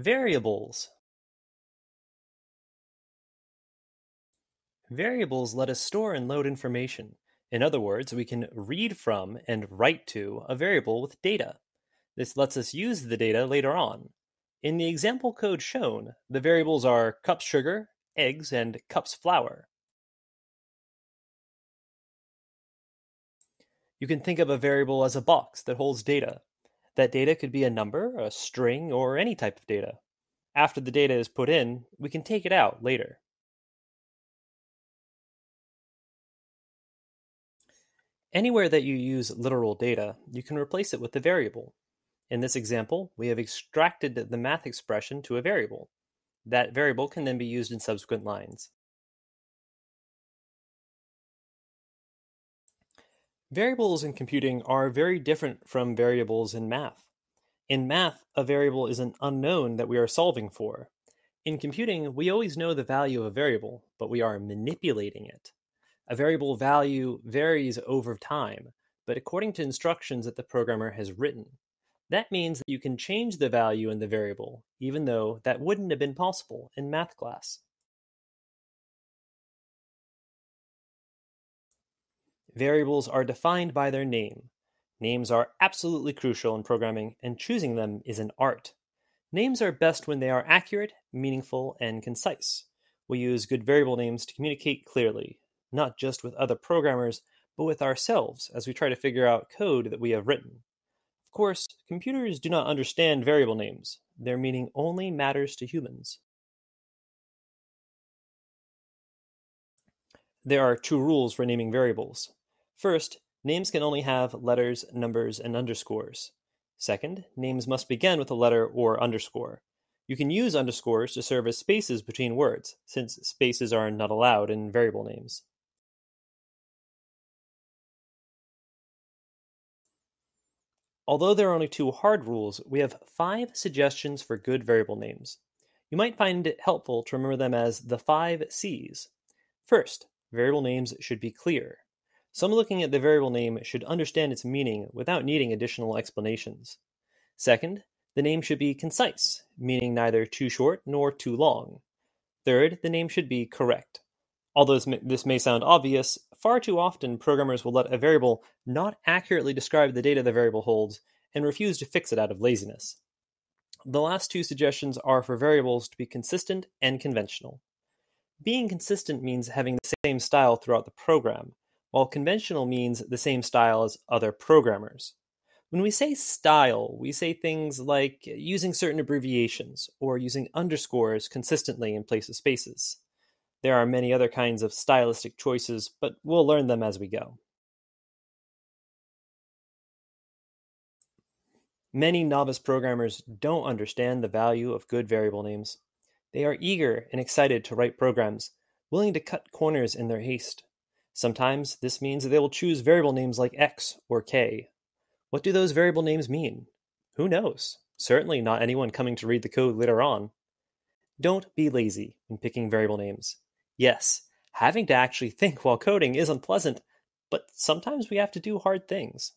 Variables Variables let us store and load information. In other words, we can read from and write to a variable with data. This lets us use the data later on. In the example code shown, the variables are cups sugar, eggs, and cups flour. You can think of a variable as a box that holds data. That data could be a number, a string, or any type of data. After the data is put in, we can take it out later. Anywhere that you use literal data, you can replace it with a variable. In this example, we have extracted the math expression to a variable. That variable can then be used in subsequent lines. Variables in computing are very different from variables in math. In math, a variable is an unknown that we are solving for. In computing, we always know the value of a variable, but we are manipulating it. A variable value varies over time, but according to instructions that the programmer has written. That means that you can change the value in the variable, even though that wouldn't have been possible in math class. Variables are defined by their name. Names are absolutely crucial in programming, and choosing them is an art. Names are best when they are accurate, meaningful, and concise. We use good variable names to communicate clearly, not just with other programmers, but with ourselves as we try to figure out code that we have written. Of course, computers do not understand variable names. Their meaning only matters to humans. There are two rules for naming variables. First, names can only have letters, numbers, and underscores. Second, names must begin with a letter or underscore. You can use underscores to serve as spaces between words, since spaces are not allowed in variable names. Although there are only two hard rules, we have five suggestions for good variable names. You might find it helpful to remember them as the five C's. First, variable names should be clear. Someone looking at the variable name should understand its meaning without needing additional explanations. Second, the name should be concise, meaning neither too short nor too long. Third, the name should be correct. Although this may sound obvious, far too often programmers will let a variable not accurately describe the data the variable holds and refuse to fix it out of laziness. The last two suggestions are for variables to be consistent and conventional. Being consistent means having the same style throughout the program, while conventional means the same style as other programmers. When we say style, we say things like using certain abbreviations or using underscores consistently in place of spaces. There are many other kinds of stylistic choices, but we'll learn them as we go. Many novice programmers don't understand the value of good variable names. They are eager and excited to write programs, willing to cut corners in their haste. Sometimes this means that they will choose variable names like x or k. What do those variable names mean? Who knows? Certainly not anyone coming to read the code later on. Don't be lazy when picking variable names. Yes, having to actually think while coding is unpleasant, but sometimes we have to do hard things.